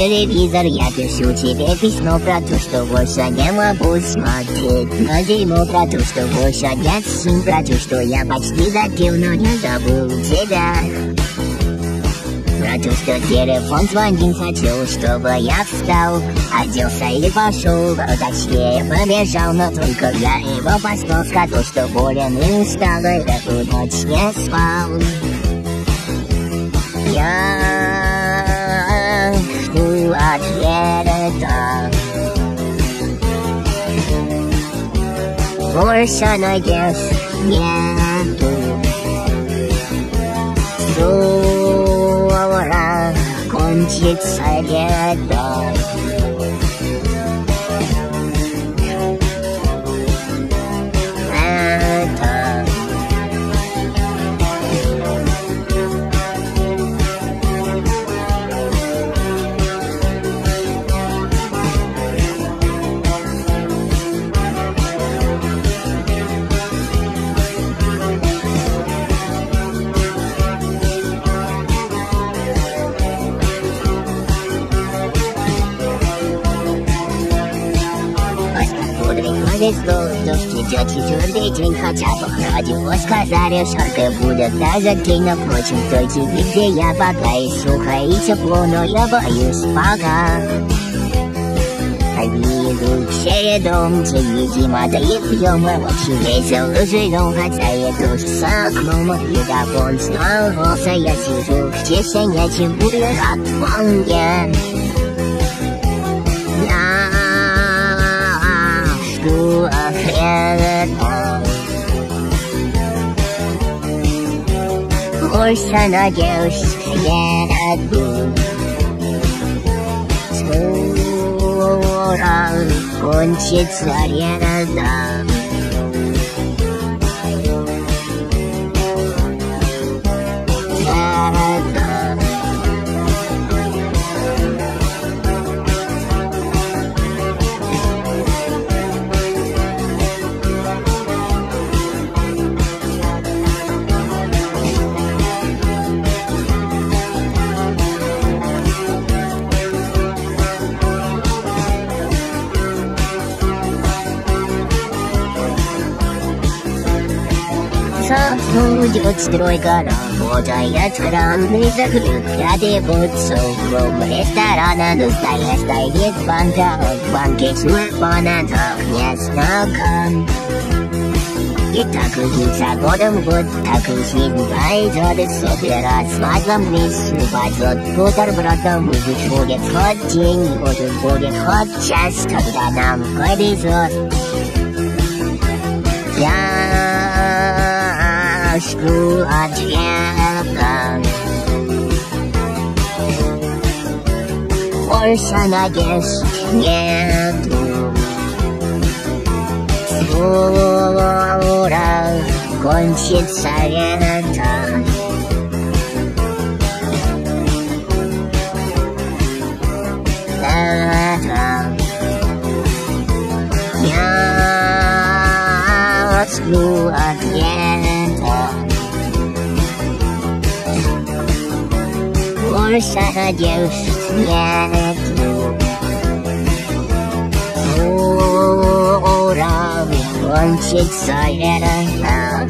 телевизор Я пишу тебе письмо про то, что больше не могу смотреть. На зиму про то, что больше нет сил Про то, что я почти допил, но не забыл тебя. Про то, что телефон звонил, хотел, чтобы я встал Оделся и пошел, точнее побежал Но только я его поспал, сказал, что болен и устал И эту ночь не спал person, I guess. Yeah. So, our conscience, I get that. Вдоль, дождь идет четвертый день Хотя по радио сказали, жарко будет даже день впрочем, той тебе, где я пока и сухо, и тепло Но я боюсь пока. Вижу чередом, день зима, да и пьем Мы очень весело живем, хотя и дождь за окном Микрофон снова я сижу в тишине, чем буду рад you are heaven all. Oysa na Diyos of ang Sural konsensya yan ang Будет стройка, работает кран И закрыт пятый будцу Клуб ресторана Настоящая банка В банке телефона Тухнет стакан и так идет за годом год, так и жизнь пойдет, и супер смазлом вниз упадет бутербродом, будет будет хоть день, будет будет хоть час, когда нам повезет. Я жду ответа. Больше надежд нету. Скоро кончится лето. Лето. Я жду ответа. szahadział świat. Ora włączyć I Syrena.